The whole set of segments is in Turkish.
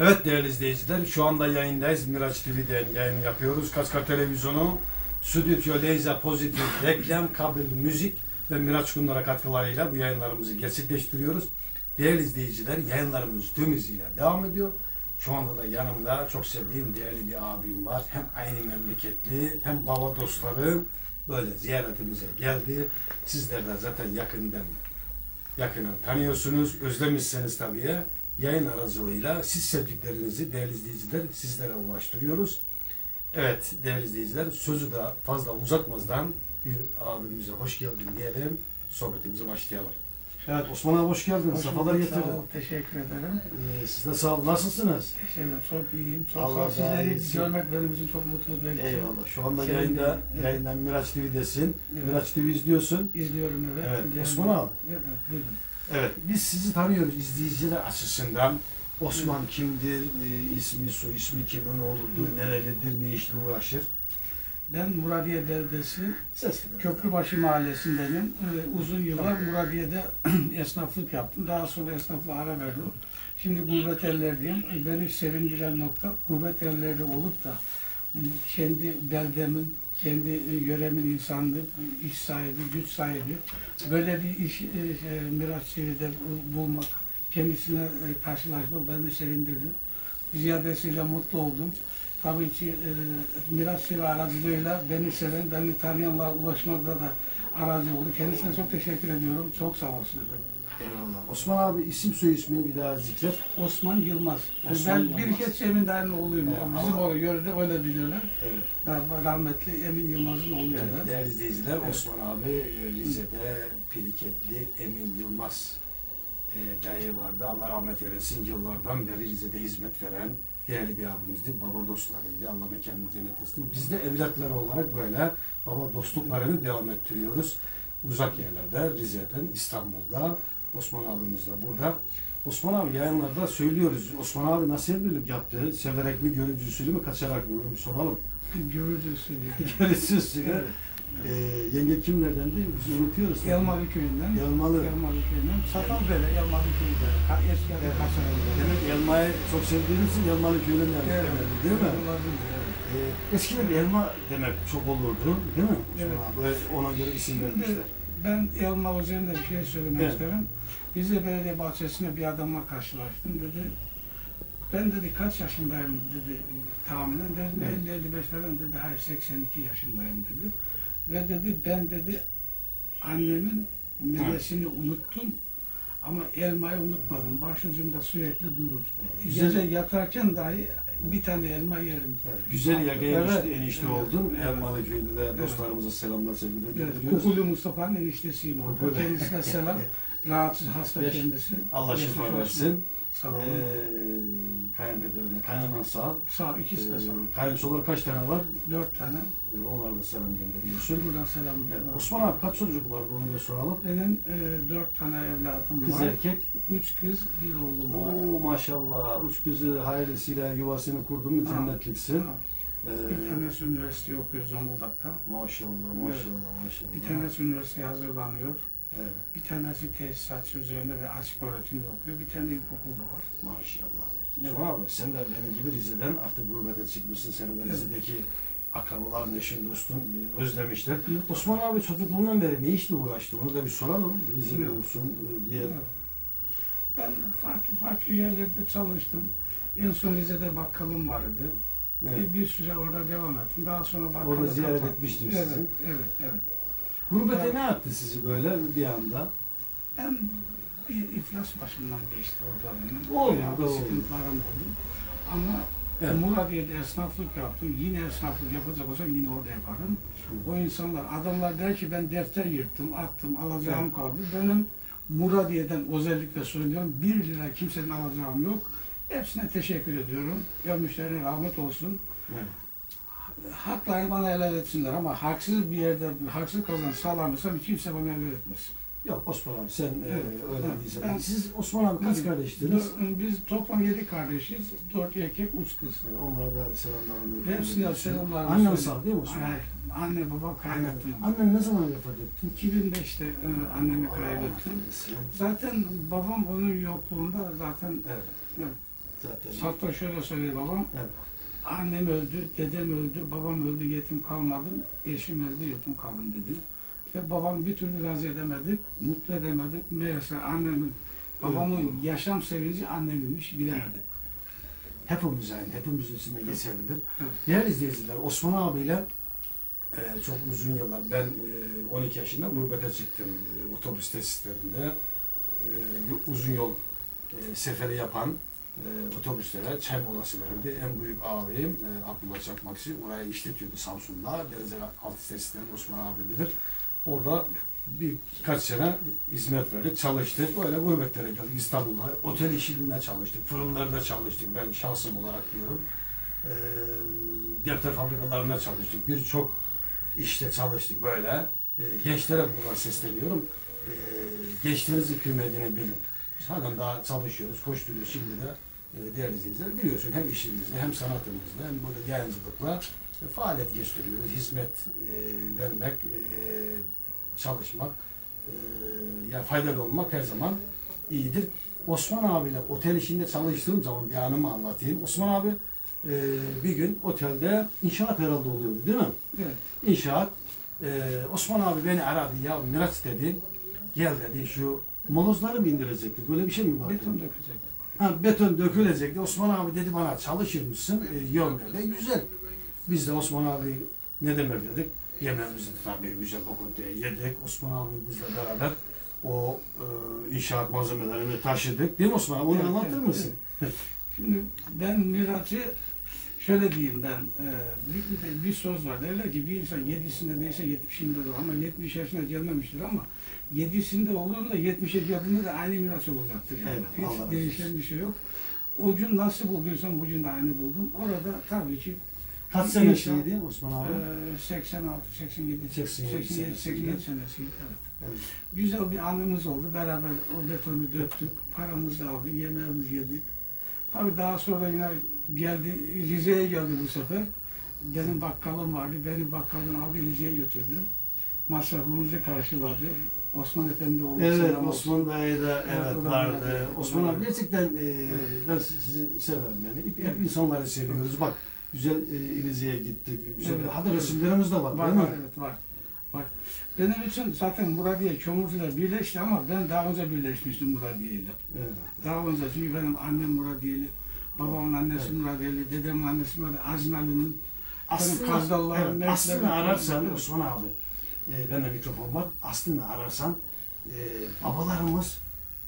Evet değerli izleyiciler, şu anda yayındayız. Miraç TV'den yayın yapıyoruz. Kaskar Televizyonu, Stüdyo Leyza Pozitif, Reklam, Kabel, Müzik ve Miraç Kunlar'a katkılarıyla bu yayınlarımızı gerçekleştiriyoruz. Değerli izleyiciler, yayınlarımız tüm hızıyla devam ediyor. Şu anda da yanımda çok sevdiğim değerli bir abim var. Hem aynı memleketli hem baba dostları böyle ziyaretimize geldi. Sizler de zaten yakından yakından tanıyorsunuz. Özlemişseniz tabii yayın aracılığıyla siz sevdiklerinizi değerli izleyiciler sizlere ulaştırıyoruz. Evet değerli izleyiciler sözü de fazla uzatmazdan bir abimize hoş geldin diyelim. Sohbetimize başlayalım. Evet Osman abi hoş geldin. Hoş Safalar getirdin. Teşekkür ederim. Ee, siz de sağ olun. Nasılsınız? Teşekkür ederim. Çok iyiyim. Çok Allah sağ ol. razı Sizleri olsun. görmek benim için çok mutluluk verici. Eyvallah. Şu anda Senin yayında, de, evet. yayından Miraç TV'desin. Evet. Miraç TV izliyorsun. İzliyorum evet. Evet. Osman abi. Evet, buyurun. Evet, biz sizi tanıyoruz izleyiciler açısından. Osman kimdir, e, ismi, soy ismi kimin oğludur, Evet. nerelidir, ne işle uğraşır? Ben Muradiye Beldesi, Köprübaşı Mahallesindenim. Ee, uzun yıllar Muradiye'de esnaflık yaptım. Daha sonra esnaflığa ara verdim. Şimdi gurbet ellerdeyim. E, Beni sevindiren nokta gurbet ellerde olup da kendi beldemin, kendi e, yöremin insanlığı, iş sahibi, güç sahibi böyle bir iş e, e, Miraç TV'de bulmak, kendisine e, karşılaşmak beni sevindirdi. Ziyadesiyle mutlu oldum. Tabii ki e, Miraç TV aracılığıyla beni seven, beni tanıyanlara ulaşmakta da aracı oldu. Kendisine çok teşekkür ediyorum. Çok sağ olsun efendim. Eyvallah. Osman abi isim soy ismi bir daha zikret. Osman Yılmaz. Osman ben bir Yılmaz. kez Emin Dayı'nın oğluyum. Evet, Bizim ama- orada yörede öyle biliyorlar. Evet. Yani rahmetli Emin Yılmaz'ın oğluyum evet. ben. Değerli izleyiciler, Evet. Osman abi e, Rize'de Piliketli Emin Yılmaz e, dayı vardı. Allah rahmet eylesin. Yıllardan beri Rize'de hizmet veren değerli bir abimizdi. Baba dostlarıydı. Allah mekanını cennet etsin. Biz de evlatları olarak böyle baba dostluklarını devam ettiriyoruz. Uzak yerlerde, Rize'den, İstanbul'da, Osman abimiz de burada. Osman abi yayınlarda söylüyoruz. Osman abi nasıl evlilik yaptı? Severek mi, görücü usulü mü, kaçarak mı? Bunu bir soralım. Görücü usulü. Görücü usulü. Evet. Ee, yenge kimlerdendi? Biz unutuyoruz. Elmalı köyünden. Yalmalı. Elmalı köyünden. Satalbere, Elmalı köyünden. Ka- Eski adı Evet. Demek elmayı çok sevdiğiniz için Yalmalı köyünden geldi. Evet. Değil mi? Olabilir, evet. Ee, eskiden elma demek çok olurdu. Değil mi? Evet. Abi? Böyle ona göre isim vermişler. Ben elma üzerinde bir şey söylemek Evet. isterim. Rize Belediye Bahçesi'nde bir adamla karşılaştım dedi. Ben dedi kaç yaşındayım dedi tahminen dedim Evet. 50-55 falan dedi hayır 82 yaşındayım dedi. Ve dedi ben dedi annemin midesini unuttum ama elmayı unutmadım. Başucumda sürekli durur. Güzel- Gece yatarken dahi bir tane elma yerim. Güzel yagaya Evet. enişte, Evet. oldun. Evet. Elmalı köyünde de Evet. dostlarımıza selamlar, sevgiler Evet, gönderiyoruz. Kukulu Mustafa'nın eniştesiyim orada. Kendisine selam. Rahatsız hasta Yaş- kendisi. Allah şifa versin. Sağ olun. Ee, kayınpederine, kaynanan sağ. sağ ol, ikisi de sağ ol. Ee, kayınço olarak kaç tane var? Dört tane. Ee, onlara da selam gönderiyorsun. Buradan selam. Evet. Osman abi kaç çocuk vardı onu da soralım. Benim e, dört tane evladım Kız var. erkek. Üç kız, bir oğlum var. Oo maşallah. Üç kızı hayırlısıyla yuvasını kurdun mu Ha. cennetliksin. Ha, Ee, Bir tanesi üniversite okuyor Zonguldak'ta. maşallah maşallah maşallah. Bir tanesi üniversiteye hazırlanıyor. Evet, Bir tanesi tesisatçı üzerinde ve açık öğretimde okuyor. Bir tane ilkokulda var. maşallah. Evet. Osman abi sen de benim gibi Rize'den artık gurbete çıkmışsın. Seni de Evet. Rize'deki akrabalar, eşin, dostun e, özlemişler. Mutlaka. Osman abi çocukluğundan beri ne işle uğraştı? Onu da bir soralım. Rize'de Evet. olsun e, diye. Evet. Ben farklı farklı yerlerde çalıştım. En son Rize'de bakkalım vardı. Evet. Bir, bir süre orada devam ettim. Daha sonra bakkalı Orada ziyaret kapattım. etmiştim evet, sizi. Evet, evet. Gurbete Evet. ne yaptı sizi böyle bir anda? Ben bir iflas başımdan geçti orada benim. Oldu, Bayağı bir oldu. sıkıntılarım oldu. Ama Evet. Muradiye'de esnaflık yaptım. Yine esnaflık yapacak olsam yine orada yaparım. O insanlar, adamlar der ki ben defter yırttım, attım, alacağım Evet. kaldı. Benim Muradiye'den özellikle söylüyorum, bir lira kimsenin alacağım yok. Hepsine teşekkür ediyorum. Görmüşlerine rahmet olsun. Evet. Haklarını bana helal etsinler ama haksız bir yerde haksız kazanç sağlamıyorsam kimse bana helal etmez. Yok Osman abi sen e, Evet, öyle evet. değilsen. Ben- Siz Osman abi kaç kardeştiniz? Dö- Biz toplam yedi kardeşiz. Dört erkek, üç kız. E, Onlara da selamlarımı Hepsine selamlarımı söyle- sağ değil mi Osman? Hayır, Anne baba kaybettim. Annen ne zaman vefat etti? 2005'te e, annemi Allah kaybettim. Zaten babam onun yokluğunda zaten Evet. Evet. zaten. Hatta şöyle söylüyor babam. Evet. Annem öldü, dedem öldü, babam öldü, yetim kalmadım, eşim öldü, yetim kaldım dedi. Ve babam bir türlü razı edemedik, mutlu edemedik. Meğerse annemin, babamın yaşam sevinci annemmiş, bilemedik. Hepimiz aynı, hepimizin içinde geçerlidir. Evet. Değerli izleyiciler, Osman abiyle e, çok uzun yıllar, ben e, 12 yaşında gurbete çıktım e, otobüs tesislerinde. E, uzun yol e, seferi yapan e, otobüslere çay molası verildi. En büyük abim e, Abdullah Çakmakçı orayı işletiyordu Samsun'da. Denize altı tesisleri Osman abi bilir. Orada birkaç sene hizmet verdik, çalıştık. Böyle gurbetlere geldik İstanbul'da. Otel işinde çalıştık, fırınlarda çalıştık. Ben şahsım olarak diyorum. Ee, defter fabrikalarında çalıştık. Birçok işte çalıştık böyle. Ee, gençlere buradan sesleniyorum. Ee, gençlerinizin kıymetini bilin. Biz halen daha çalışıyoruz, koşturuyoruz. Şimdi de e, değerli izleyiciler biliyorsun hem işimizde hem sanatımızda hem burada yayıncılıkla e, faaliyet gösteriyoruz. Hizmet e, vermek, e, çalışmak, e, yani faydalı olmak her zaman iyidir. Osman abiyle otel işinde çalıştığım zaman bir anımı anlatayım. Osman abi e, bir gün otelde inşaat herhalde oluyordu değil mi? Evet. İnşaat. E, Osman abi beni aradı ya Miraç dedi. Gel dedi şu molozları mı indirecektik? Böyle bir şey mi vardı? Beton dökecek. Ha, beton dökülecekti. Osman abi dedi bana çalışır mısın? E, yiyorum dedi. Güzel. Biz de Osman abi ne demek dedik? Yemeğimizi tabii güzel lokantıya yedik. Osman abimizle beraber o e, inşaat malzemelerini taşıdık. Değil mi Osman abi? Onu Evet, anlatır evet, mısın? Şimdi ben Miraç'ı şöyle diyeyim ben, e, bir, bir, bir söz var. Derler ki bir insan yedisinde neyse yetmişinde de ama yetmiş yaşına gelmemiştir ama yedisinde olduğunda yetmişe geldiğinde de aynı miras olacaktır. Yani. Evet, Hiç değişen bir şey yok. Ucun nasıl bulduysam ucun da aynı buldum. Orada tabii ki Kaç İnşaat- senesiydi Osman abi? e, 86, 87, 87 87, 87 senesiydi. senesiydi. Evet. Evet. Güzel bir anımız oldu. Beraber o betonu döktük. Paramızı aldık, yemeğimizi yedik. Tabii daha sonra yine geldi, Rize'ye geldi bu sefer. Benim bakkalım vardı. Beni bakkaldan aldı Rize'ye götürdü. Masrafımızı karşıladı. Osman Efendi oldu. Evet, selam. Osman Bey de Evet, vardı. vardı. Osman abi gerçekten e, ben sizi severim yani. Hep, hep insanları seviyoruz. Bak güzel e, İlize'ye gittik. Güzel. Evet. Hatta resimlerimiz de var, Var, değil mi? var, evet var. Var. Benim için zaten Muradiye Çomurcu'yla birleşti ama ben daha önce birleşmiştim Muradiye ile. Evet. Daha önce çünkü benim annem Muradiyeli, babamın annesi Evet. Muradiyeli, dedemin annesi Muradiyeli, Aznali'nin Aslında, Kazdalılar, evet, aslında ararsan. Osman abi, e, bende mikrofon var. Aslında ararsan e, babalarımız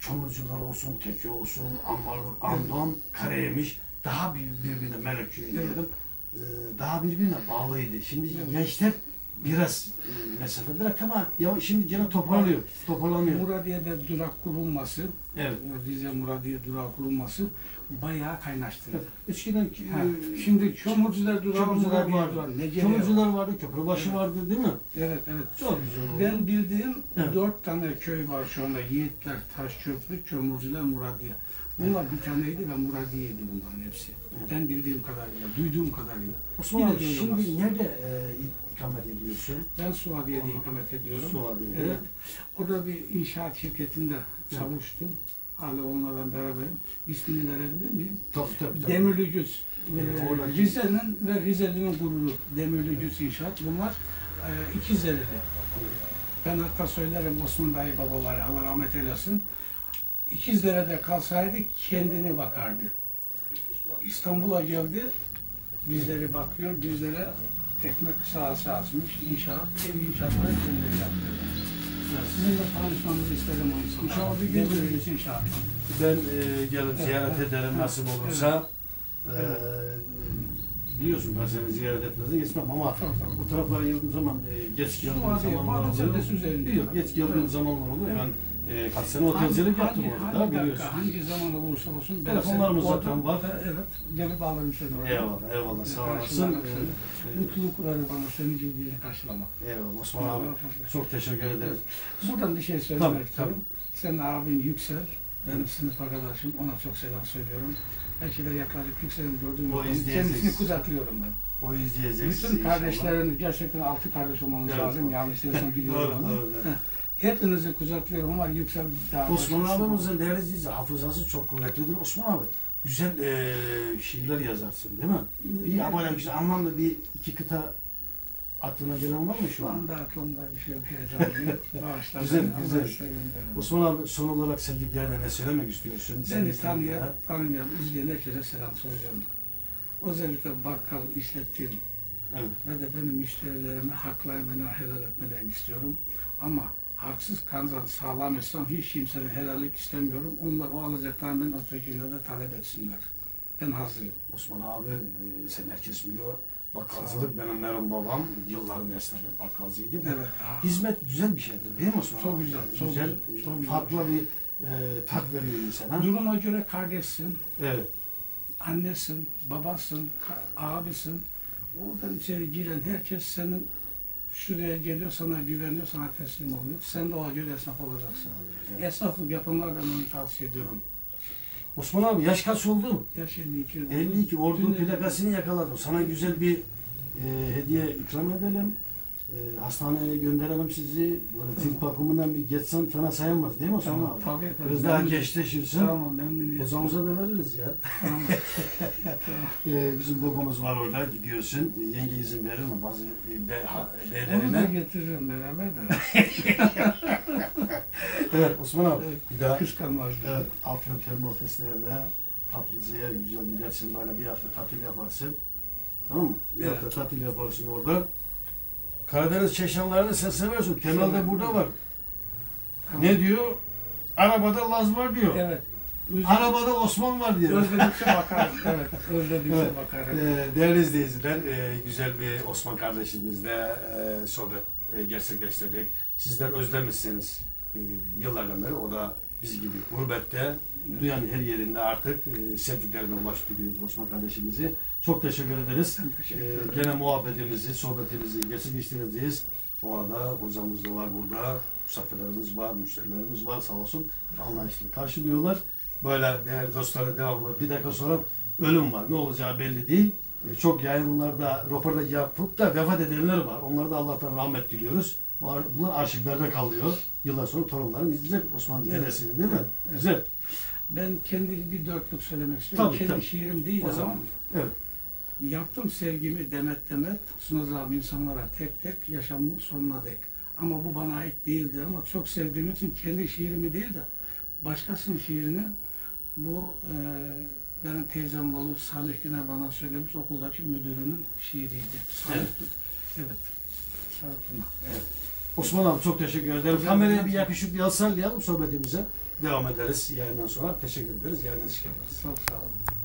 çamurcular olsun, teke olsun, ambarlık, andon, kareyemiş daha bir, birbirine melekçi Evet. diyelim. E, daha birbirine bağlıydı. Şimdi Evet. gençler biraz e, mesafe bırak ama ya şimdi gene toparlıyor, toparlanıyor. Muradiye'de durak kurulması, Evet. Rize Muradiye durağı kurulması bayağı kaynaştırdı. Eskiden Ha, e, şimdi Çomurcular durağı, Çamurcular Muradiye vardı. durağı, Necele Çamurcular var. vardı, Köprübaşı Evet. vardı değil mi? Evet, evet. Çok güzel oldu. Ben bildiğim Evet. dört tane köy var şu anda. Yiğitler, Taşköprü, Çomurcular, Muradiye. Bunlar bir taneydi ve Muradiye'ydi bunların hepsi. Evet. Ben bildiğim kadarıyla, duyduğum kadarıyla. Osman Yine abi şimdi olmaz. nerede e, ikamet ediyorsun? Ben Suadiye'de ikamet ediyorum. Suadiye'de. Evet. Orada bir inşaat şirketinde çalıştım. Hala onlarla beraberim. İsmini verebilir miyim? Tabii tabii. tabii. Demirli. Evet, Ee, Rize'nin ve Rizeli'nin gururu. Demirli Güç İnşaat. Bunlar e, ikizleriydi. Ben hatta söylerim Osman dayı babaları Allah rahmet eylesin. İkizdere'de kalsaydı kendine bakardı. İstanbul'a geldi. Bizleri bakıyor. Bizlere ekmek sahası açmış. İnşaat, ev inşaatları kendileri yaptırdı. Sizinle tanışmanızı isterim o. İnşallah bir gün- Güç İnşaat. Ben e, gelip Evet, ziyaret evet. ederim Evet, nasip olursa. Evet. E, biliyorsun ben seni ziyaret etmeden geçmem ama ol. bu taraflara geldiğim zaman e, geç geldiğim zamanlar oluyor. Yok, geç geldiğim Evet. zamanlar oluyor. Evet. E, kaç sene otelcilik yaptım orada hangi biliyorsun. dakika, Hangi zaman olursa olsun. ben Telefonlarımız seni zaten var. Evet. Gelip alırım seni oradan. Eyvallah, eyvallah. Sağ olasın. Karşılarım E, seni. e, Mutlulukları bana senin gibi birini karşılamak. Eyvallah Osman abi. Çok teşekkür ederiz. Buradan bir şey söylemek Tabii, istiyorum. Senin abin Yüksel, benim sınıf arkadaşım, ona çok selam söylüyorum. Belki de yaklaşık Yüksel'in gördüğüm O zaman izleyecek. kendisini kucaklıyorum ben. O izleyecek sizi Bütün inşallah. gerçekten altı kardeş olmamız Evet. lazım. Yanlış diyorsam biliyorum Doğru, doğru. Hepinizi kucaklıyorum ama Yüksel daha Osman abimizin değerli izleyici hafızası çok kuvvetlidir. Osman abi güzel e, şiirler yazarsın değil mi? Bir böyle güzel anlamda bir iki kıta aklına gelen var mı şu Şu an? anda aklımda bir şey yok. Bağışla Güzel, beni, güzel. Osman abi son olarak sevdiklerine ne söylemek istiyorsun? Beni tanıyan, tanımayan, izleyen herkese selam söylüyorum. Özellikle bakkal işlettiğim Evet. ve de benim müşterilerime haklarını helal etmelerini istiyorum. Ama haksız kazanç sağlamıyorsam hiç kimsenin helallik istemiyorum. Onlar o alacaklarını ben ötekilerde talep etsinler. Ben hazırım. Osman abi e, sen herkes biliyor. Bakkalcılık benim Meron babam yılların esnafı bakkalcıydı. Evet. Hizmet güzel bir şeydir değil mi Osman Çok abi? güzel, çok güzel, güzel, çok güzel. farklı bir e, tat veriyor insana. Duruma göre kardeşsin, Evet. annesin, babasın, abisin. Oradan içeri giren herkes senin şuraya geliyor, sana güveniyor, sana teslim oluyor. Sen de ona göre esnaf olacaksın. Esnaflık yapanlar ben onu tavsiye ediyorum. Osman abi yaş kaç oldu? Yaş 52 yıl oldu. 52 ordu plakasını yakaladım. Sana güzel bir e, hediye ikram edelim. E, hastaneye gönderelim sizi. Böyle tıp bakımından bir geçsen fena sayılmaz değil mi Osman Tamam, abi? tabii efendim. Biraz daha gençleşirsin. Tamam, memnuniyetle. Hocamıza da veririz ya. Tamam. tamam. E, bizim lokomuz var orada gidiyorsun. E, yenge izin verir mi bazı e, be, ha- Onu da beylerine? getiririm beraber de. Evet Osman abi. Evet. Bir daha Kıskanmaz. Evet, Afyon Termal Testlerinde Kaplıca'ya güzel gidersin böyle bir hafta tatil yaparsın. Tamam mı? Bir Evet. hafta tatil yaparsın orada. Karadeniz çeşenlerini sen seversin. Kemal de burada var. Tamam. Ne diyor? Arabada Laz var diyor. Evet. Öz- Arabada Osman var diyor. Özledikçe bakarım. Evet. Özledikçe Evet. bakarım. Ee, değerli izleyiciler, e, güzel bir Osman kardeşimizle e, sohbet e, gerçekleştirdik. Sizler özlemişsiniz e, yıllardan beri. O da biz gibi gurbette dünyanın her yerinde artık e, sevdiklerine ulaştırıyoruz Osman kardeşimizi. Çok teşekkür ederiz. Teşekkür E, gene muhabbetimizi, sohbetimizi gerçekleştireceğiz. O arada hocamız da var burada, misafirlerimiz var, müşterilerimiz var sağ olsun. Anlayışlı karşılıyorlar. Böyle değerli dostlara devamlı bir dakika sonra ölüm var. Ne olacağı belli değil. E, Çok yayınlarda röportaj yapıp da vefat edenler var. Onlara da Allah'tan rahmet diliyoruz. Bu ar- Bunlar arşivlerde kalıyor. Yıllar sonra torunlarım izleyecek Osmanlı Evet. dedesini değil mi? Evet. Güzel. Ben kendi bir dörtlük söylemek istiyorum. Tabii, kendi tabii. şiirim değil O ama zaman. Evet. yaptım sevgimi demet demet sunacağım insanlara tek tek yaşamımın sonuna dek. Ama bu bana ait değildi ama çok sevdiğim için kendi şiirimi değil de başkasının şiirini bu e, benim teyzem oğlu Salih Güner bana söylemiş okuldaki müdürünün şiiriydi. Salih Evet. Evet. Salih Güner. Evet. Osman abi çok teşekkür ederim. Kameraya bir yakışık bir alsallayalım sohbetimize. Devam ederiz yayından sonra. Teşekkür ederiz. Yayından çıkarız. Çok sağ olun.